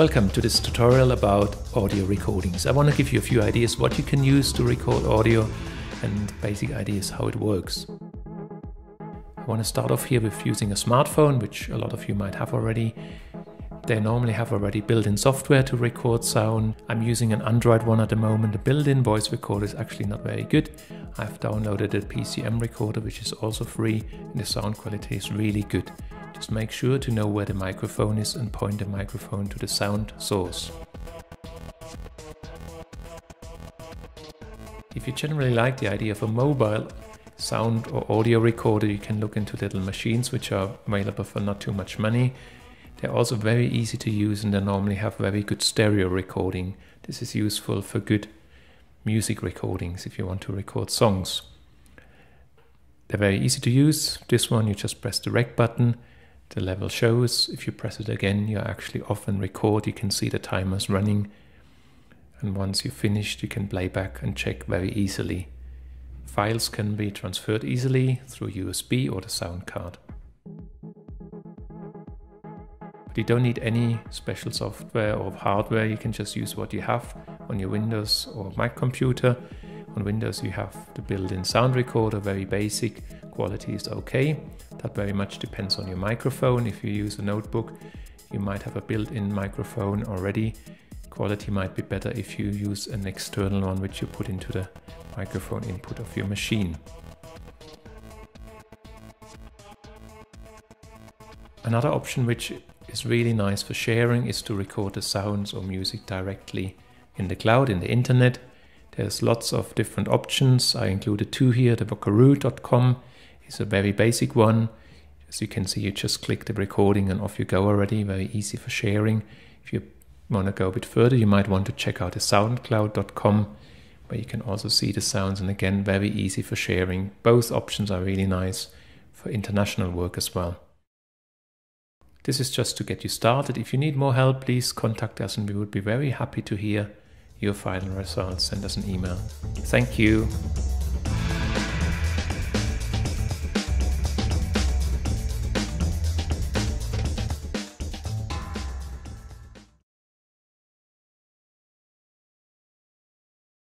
Welcome to this tutorial about audio recordings. I want to give you a few ideas what you can use to record audio and basic ideas how it works. I want to start off here with using a smartphone, which a lot of you might have already. They normally have already built-in software to record sound. I'm using an Android one at the moment. The built-in voice recorder is actually not very good. I've downloaded a PCM recorder, which is also free, and the sound quality is really good. Just make sure to know where the microphone is and point the microphone to the sound source. If you generally like the idea of a mobile sound or audio recorder, you can look into little machines which are available for not too much money. They're also very easy to use and they normally have very good stereo recording. This is useful for good music recordings if you want to record songs. They're very easy to use. This one you just press the rec button the level shows. If you press it again, you're actually off and record. You can see the timers running. And once you've finished, you can play back and check very easily. Files can be transferred easily through USB or the sound card. But you don't need any special software or hardware, you can just use what you have on your Windows or Mac computer. On Windows you have the built-in sound recorder, very basic, quality is okay. That very much depends on your microphone. If you use a notebook, you might have a built-in microphone already. Quality might be better if you use an external one which you put into the microphone input of your machine. Another option which is really nice for sharing is to record the sounds or music directly in the cloud, in the internet. There's lots of different options. I included two here. The Vocaroo.com is a very basic one. As you can see, you just click the recording and off you go already. Very easy for sharing. If you want to go a bit further, you might want to check out the SoundCloud.com where you can also see the sounds. And again, very easy for sharing. Both options are really nice for international work as well. This is just to get you started. If you need more help, please contact us and we would be very happy to hear your final results, send us an email. Thank you.